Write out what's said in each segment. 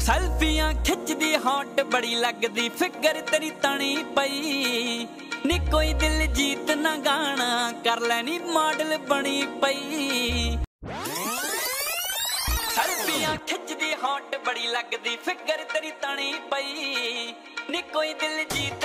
ਸੈਲਫੀਆਂ ਖਿੱਚਦੀ, ਹੌਟ ਬੜੀ ਲੱਗਦੀ, ਫਿਕਰ ਤੇਰੀ ਤਣੀ ਪਈ। ਨੀ ਕੋਈ ਦਿਲ ਜੀਤ ਨਾ ਗਾਣਾ, ਕਰ ਲੈਣੀ ਮਾਡਲ ਬਣੀ ਪਈ। ਸੈਲਫੀਆਂ ਖਿੱਚਦੀ, ਹੌਟ ਬੜੀ ਲੱਗਦੀ, ਫਿਕਰ ਤੇਰੀ ਤਣੀ ਪਈ। ਨੀ ਕੋਈ ਦਿਲ ਜੀਤ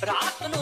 fraco